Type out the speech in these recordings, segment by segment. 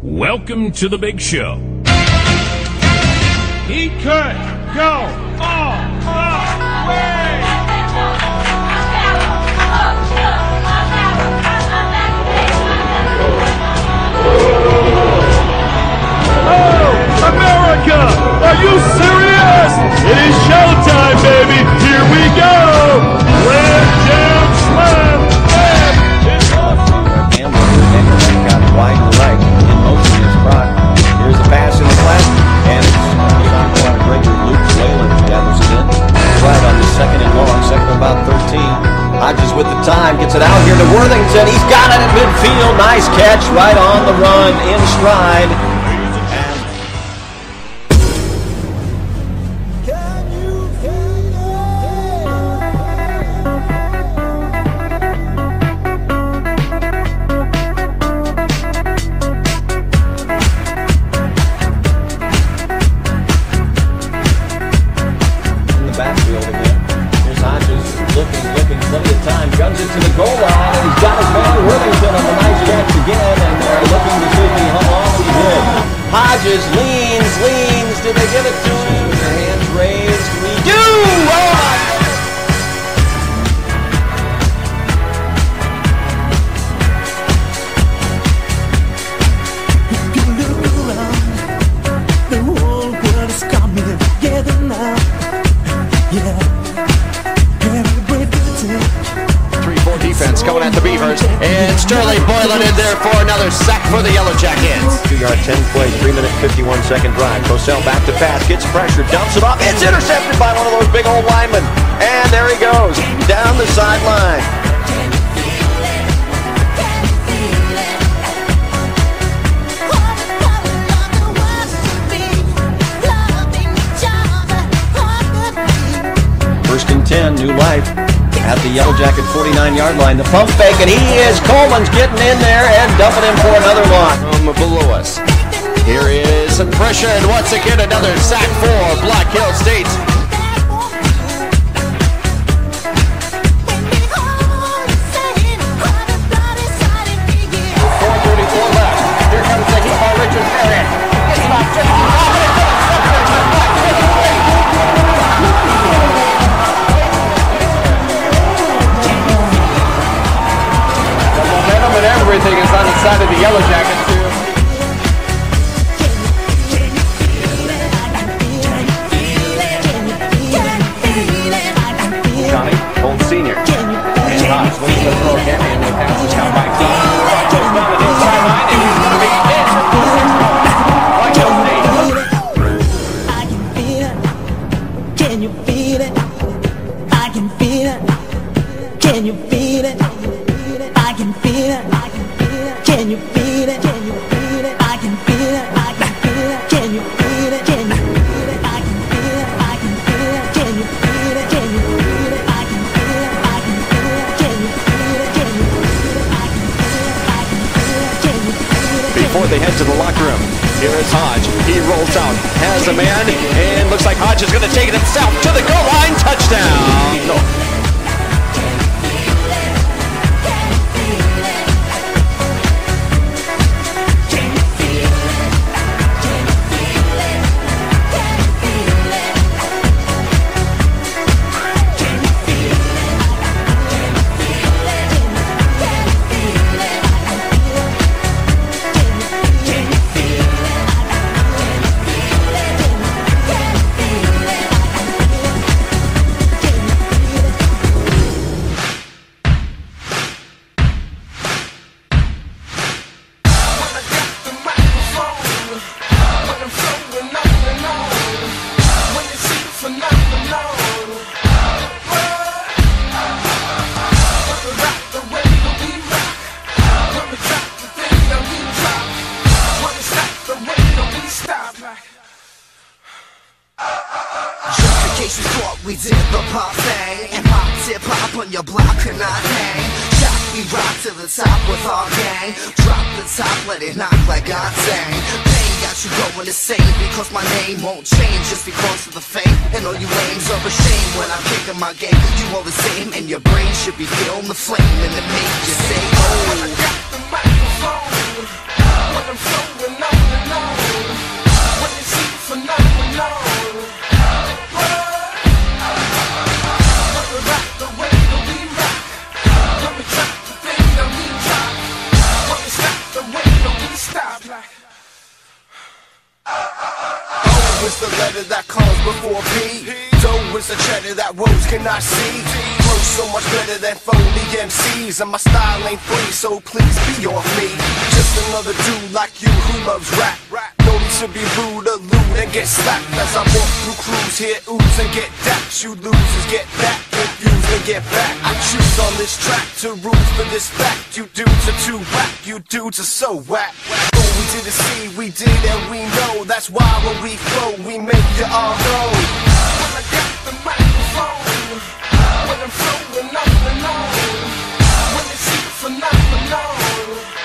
Welcome to the big show. He could go all the Worthington. He's got it at midfield. Nice catch right on the run, in stride. They give it to Sterling Boylan in there for another sack for the Yellow Jackets. Two yard, 10 play, 3 minute, 51 second drive. Cosell back to pass, gets pressure, dumps it off. It's intercepted by one of those big old linemen. And there he goes, down the sideline. At the Yellow Jacket 49 yard line. The pump fake, and he is. Coleman's getting in there and dumping him for another loss. From below us. Here is some pressure, and once again another sack for Black Hill State. Can feel it. I can feel it. Can you feel it? Can you feel it? I can feel it. I can feel it. Can you feel it? Can you feel it? I can feel it. I can feel it. Can you feel it? Can you feel it? I can feel it. I can feel it. Can you feel it? Can you feel it? I can feel it. I can feel it. Can you feel it? Before they head to the locker room, here is Hodge. He rolls out, has a man, and looks like Hodge is going to take it himself to the goal line. Touchdown. We did the pop thing And pop tip hop on your block and not hang? Shock we rock to the top with our gang. Drop the top, let it knock like I sang. Pain got you going insane Because my name won't change just because of the fame. And all you lames are a shame when I'm kicking my game. You all the same and your brain should be feeling the flame And it make you say, oh cannot see. Work so much better than phony MCs, and my style ain't free, so please be off me. Just another dude like you who loves rap. No need to be rude or lewd and get slapped as I walk through crews, here, ooze and get daps. You losers get back, confused and get back. I choose on this track to rules for this fact. You dudes are too whack, you dudes are so whack. All we did is see, we did and we know. That's why when we flow, we make you all know. When I got the mic. When I'm flowing up and on. When it's phenomenon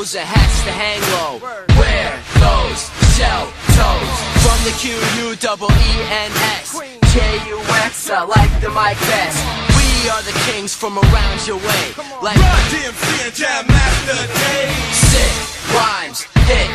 knows a has to hang low. Wear those shell toes. From the Q U like the mic best. We are the kings from around your way. Like Run DMC and Jam Master Jay. Sick rhymes, hit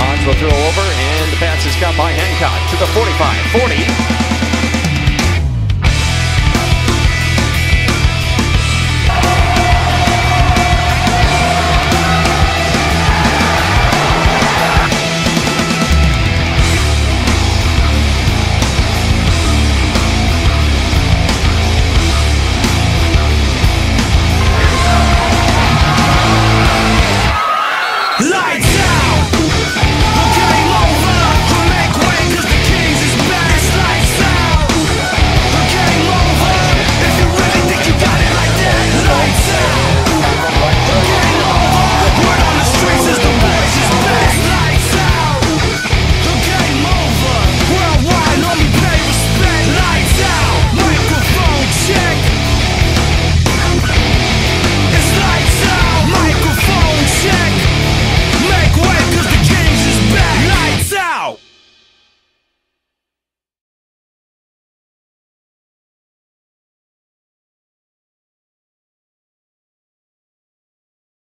Hans will throw over, and the pass is got by Hancock to the 45, 40.